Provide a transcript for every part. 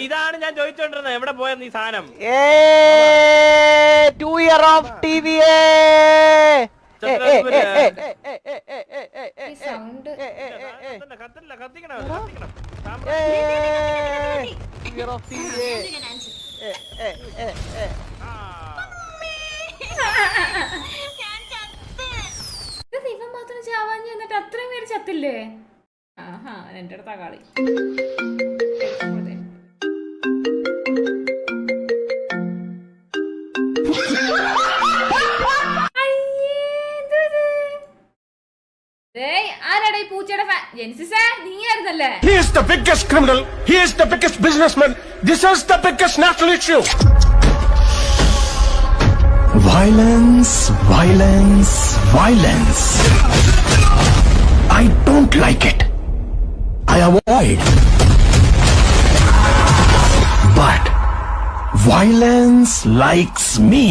ഇതാണ് ഞാൻ ചോദിച്ചോണ്ടിരുന്നത് എവിടെ പോയ ഈ സാധനം a to year of T V കത്തിക്കണം കത്തിക്കണം ഇയർ ഓഫ് ടി വി ആ. ഇത് ഇവൻ മാത്രം ചാവാൻ എന്നിട്ട് അത്രയും ആഹാ എന്റെ അടുത്താ കളി ആരാടാ ഈ പൂച്ചയുടെ ഫാൻ ജെൻസിസേ നീയായിരുന്നല്ലേ He is the biggest criminal. He is the biggest businessman. This is the biggest national issue. Violence, violence, violence. I don't like it. I avoid. But violence likes me.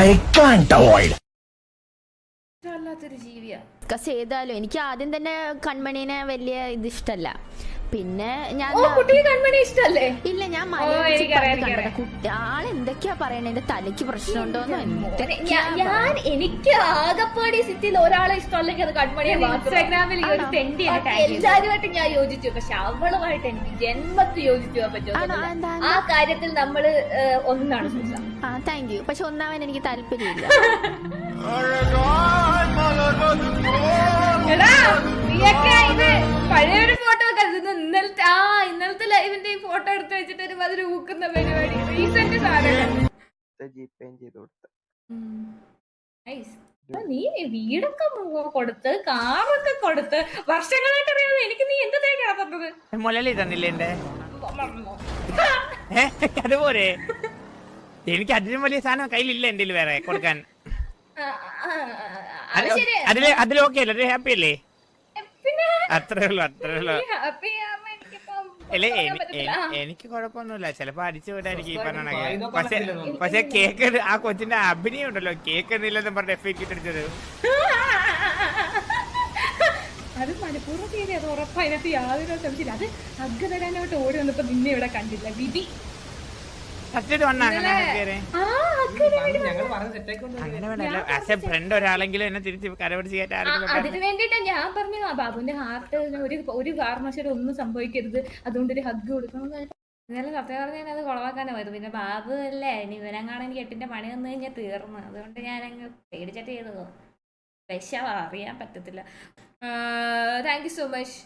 I can't avoid. ജീവിയാ discuss ചെയ്താലും എനിക്ക് ആദ്യം തന്നെ കൺമണീനെ വലിയ ഇത് ഇഷ്ടല്ല പിന്നെ ഞാൻ കൺമണി ഇഷ്ടല്ലേ? ഇല്ല ഞാൻ കണ്ടതാ. കുട്ടി ആൾ എന്തൊക്കെയാ പറയണേ? എന്റെ തലയ്ക്ക് പ്രശ്നമുണ്ടോന്ന് ഞാൻ ഞാൻ എനിക്ക് ആകപ്പാടി സിറ്റിയിൽ ഒരാളെ ഇഷ്ടമല്ലെങ്കിൽ അത് കൺമണിയെ ഇൻസ്റ്റാഗ്രാമിൽ എല്ലാരുമായിട്ട് ഞാൻ യോജിച്ചു. പക്ഷെ അവളുമായിട്ട് എനിക്ക് ജന്മത്ത് യോജിച്ചു എന്താ? ആ കാര്യത്തിൽ നമ്മൾ ഒന്നാണ് ആ താങ്ക് യു പക്ഷെ ഒന്നാമൻ എനിക്ക് താല്പര്യമില്ല. നീയൊക്കെ ഇത് പഴയൊരു ഫോട്ടോ എടുത്ത് വെച്ചിട്ട് ഒരു മധുര ഊക്കുന്ന പരിപാടി. റീസെന്റ് സാധനം. നീ വീടൊക്കെ കൊടുത്ത്? കാറൊക്കെ കൊടുത്ത്? വർഷങ്ങളായിട്ട് അറിയാതെ എനിക്ക് നീ എന്ത് തേക്കാ തന്നത്? മുലലി തന്നില്ലേ എന്റെ? അതുപോലെ. എനിക്ക് അതിലും വലിയ സാധനം കയ്യിലില്ല എന്റെ വേറെ കൊടുക്കാൻ. അതിൽ അതിലൊക്കെ അല്ലേ? ഹാപ്പി അല്ലേ? പിന്നെ? അത്രേ ഉള്ളു അത്രേ ഉള്ളൂ. എനിക്ക് കുഴപ്പമൊന്നുമില്ല. ചിലപ്പോ അടിച്ചു വിടായിരിക്കും ഈ പറഞ്ഞ പക്ഷെ പക്ഷെ കേക്ക് ആ കൊച്ചിന്റെ അഭിനയം ഉണ്ടല്ലോ. കേക്ക് എന്നില്ലെന്ന് പറഞ്ഞ ഐക്ക് അടിച്ചത്. അത് മനഃപൂർവം ചെയ്തേ അത് ഉറപ്പായി അതിനകത്ത് യാതൊരു സംശയമില്ല. അത് അഗ്ഗ തരാനായിട്ട് ഓടി വന്നപ്പോ നിന്നെ ഇവിടെ കണ്ടില്ല വിധി. സത്യം വന്ന കേറി. ആ ഹഗ് അങ്ങനെ വേണമല്ലോ ആസ് എ ഫ്രണ്ട് ഒരാളെങ്കിലും എന്നെ തിരിച്ച് കരപിടിച്ച് കയറ്റാൻ ആരെങ്കിലും അതിന് വേണ്ടിട്ടാ ഞാൻ പറഞ്ഞു ആ ബാബുവിന്റെ ഹാർട്ട് ഒരു ഒരു കാരണവശാലും ഒന്നും സംഭവിക്കരുത്. അതുകൊണ്ട് ഒരു ഹഗ് കൊടുക്കണം. എന്ന് എന്നാലും സത്യം പറഞ്ഞാൽ അത് കുളവാക്കാനാ പോയത്. പിന്നെ ബാബു അല്ലേ ഇനി ഇവനങ്ങാണ് എനിക്ക് എട്ടിന്റെ പണി വന്നു കഴിഞ്ഞാൽ തീർന്നു. അതുകൊണ്ട് ഞാൻ അങ്ങ് പേടിച്ചിട്ട് ചെയ്തത്. വിഷം അറിയാൻ പറ്റത്തില്ല. താങ്ക് യു സോ മച്ച്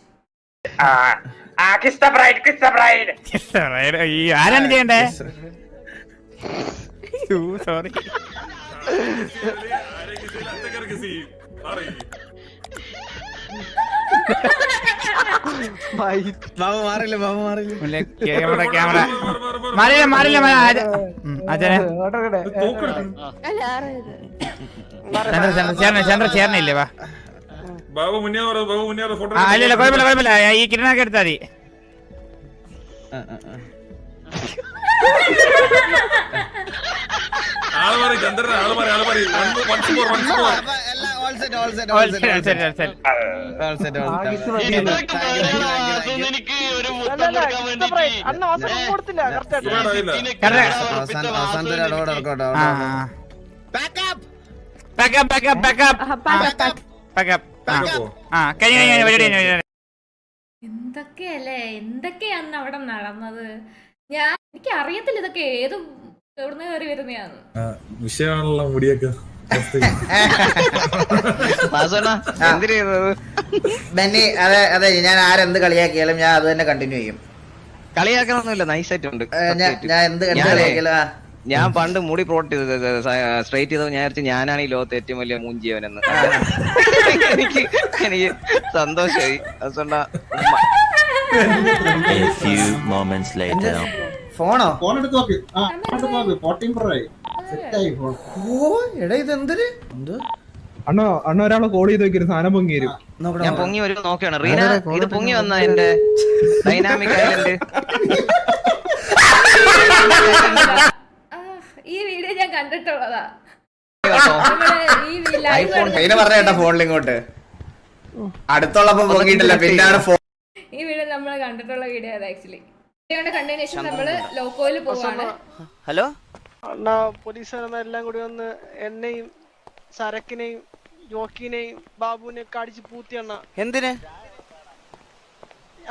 ആരാണ് ചെയ്യണ്ടേ? സോറി. ബാബു മാറില്ല ബാബു മാറില്ല. ക്യാമറ. ക്യാമറ മാറില്ല മാറില്ല അച്ഛനെ. ചന്ദ്ര ചന്ദ്ര ചേർന്ന ചന്ദ്ര ചേർന്നില്ലേ വാ. ബാബു മുന്നേ ബാബു മുന്നേ ഫോട്ടോ ആ ഇല്ല കുഴപ്പമില്ല കുഴപ്പമില്ല. ഈ കിരണൊക്കെ എടുത്താൽ മതി. ആൾ പറയും ചന്ദ്രൻ ആൾ പറയും ആൾ വൺസ് മോർ വൺസ് മോർ അവസാനത്തെ ഒരു ഇറക്കോട്ടോ കഴിഞ്ഞു. എന്തൊക്കെയല്ലേ? എന്തൊക്കെയാന്ന് അവിടെ നടന്നത്? ഞാൻ എനിക്ക് അറിയത്തില്ല ഇതൊക്കെ ഏത് എവിടുന്ന് കയറി വരുന്നയാന്ന്? വിഷയമാണല്ലോ മുടിയൊക്കെ. ബെന്നി അതെ അതെ ഞാൻ ആരെന്ത് കളിയാക്കിയാലും ഞാൻ അത് തന്നെ കണ്ടിന്യൂ ചെയ്യും. കളിയാക്കണമെന്നില്ല നൈസായിട്ടുണ്ട് ഞാൻ- ഞാൻ എന്ത് കളിയാക്കിയാലും ഞാൻ പണ്ട് മുടി പ്രോട്ട് സ്ട്രൈറ്റ് ചെയ്തത് ഞാൻ വിചാരിച്ചു ഞാനാണ് ഈ ലോകത്ത് ഏറ്റവും വലിയ മൂഞ്ചിയവനെന്ന്. എനിക്ക് എനിക്ക് സന്തോഷമായി. അതുകൊണ്ടാ ഉമ്മ. ഫോണോ? ഫോൺ എടുത്ത് നോക്ക്. ആ എടുത്ത് നോക്ക്. ഫോർട്ടീൻ പ്രോ ആയി. സെറ്റായി ഫോൺ. ഓ എടാ ഇത് എന്തൊരു എന്തോ? അണ്ണോ അണ്ണ ഒരാളെ കോൾ ചെയ്ത് വെക്കരുത് സാധനം പൊങ്ങി വരും. ഞാൻ പൊങ്ങി ഒരു നോക്കിയാണ് റീന ഇത് പൊങ്ങി വന്ന എന്റെ ഡൈനാമിക് ഐലൻഡ് ആ, ഈ വീഡിയോ ഞാൻ കണ്ടിട്ടുള്ളതാ. ഫോണിൽ ഇങ്ങോട്ട്. അടുത്തുള്ളപ്പോ പൊങ്ങിയിട്ടില്ല പിന്നാണ് ഈ വീഡിയോ നമ്മൾ കണ്ടിട്ടുള്ള വീഡിയോ ആക്ച്വലി ഹലോ? അണ്ണാ പോലീസുകാരെന്ന എല്ലാം കൂടി വന്ന് എന്നെയും സരക്കിനെയും ജോക്കിനെയും ബാബുവിനെയും ഒക്കെ അടിച്ച് പൂത്തി അണ്ണ. എന്തിന്?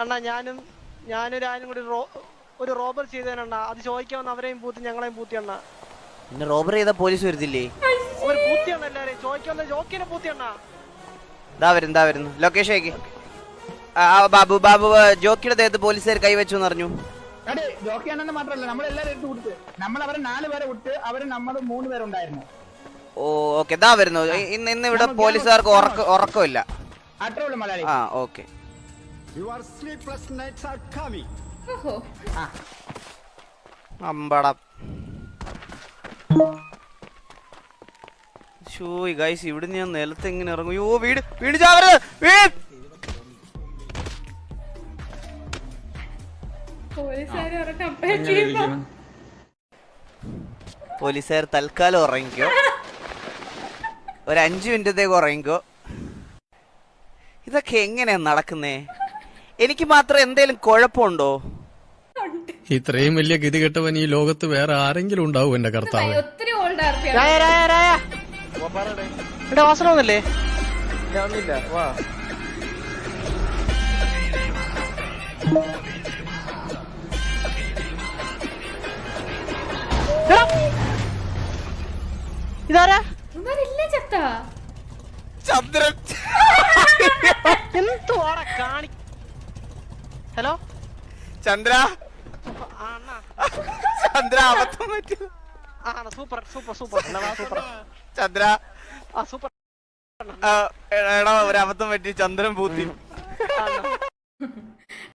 അണ്ണാ ഞാനും ഞാനൊരു ആരും കൂടി ഒരു റോബർ ചെയ്തേനണ്ണ അത് ചോദിക്കാൻ വന്ന് അവരെയും പൂത്തി ഞങ്ങളെയും പൂത്തി അണ്ണ. പിന്നെ റോബർ ചെയ്ത പോലീസ് വരുത്തില്ലേ? അവർ പൂത്തി അണ്ണ എല്ലാരെയും ചോദിക്കാൻ വന്ന ജോക്കിനെ പൂത്തി അണ്ണ. ഇതാ വരുന്നു ഇതാ വരുന്നു. ലൊക്കേഷൻ അയക്ക്. ആ, ആ, ബാബു ബാബു ജോക്കിയുടെ ദേഹത്ത് പോലീസുകാർ കൈവച്ചു എന്ന് പറഞ്ഞു. ജോക്കിയാണെന്ന് മാത്രമല്ല നമ്മൾ അവരെ നാല് പേരെ വിട്ട് അവർ നമ്മൾ മൂന്ന് പേരുണ്ടായിരുന്നു. ഓ ഓക്കെ ഇതാ വരുന്നു. ഇന്ന് ഇന്ന് ഇവിടെ പോലീസുകാർക്ക് ഉറക്ക ഉറക്കമില്ല. അത്രേ ഉള്ളൂ മലയാളി. ആ ഓക്കെ. ഓഹോ. അമ്പട. ഷോ ഗൈസ് ഇവിടെ ഞാൻ നിലത്ത് എങ്ങനെ ഇറങ്ങും. യോ വീട് വീട് ചാവരുത്. വീട്. പോലീസുകാർ തൽക്കാലം ഉറങ്ങിക്കോ. ഒരു അഞ്ചു മിനിറ്റത്തേക്ക് ഉറങ്ങിക്കോ. ഇതൊക്കെ എങ്ങനെയാ നടക്കുന്നേ? എനിക്ക് മാത്രം എന്തേലും കുഴപ്പമുണ്ടോ? ഇത്രയും വലിയ ഗതി കെട്ടവൻ ഈ ലോകത്ത് വേറെ ആരെങ്കിലും ഉണ്ടാവും എന്റെ കർത്താവ്? ഒത്തിരി ഒന്നുമില്ല വാ. ഇതാരാ? ചത്ത. ചന്ദ്രൻ. എന്തുവാടാ കാണി ഹലോ? ചന്ദ്ര. ചന്ദ്ര അബദ്ധം പറ്റി. ആണ് super super super. Super. Chandra. ആ സൂപ്പർ. എടാ ഒരു അബദ്ധം പറ്റി. ചന്ദ്രൻ പൂത്തി.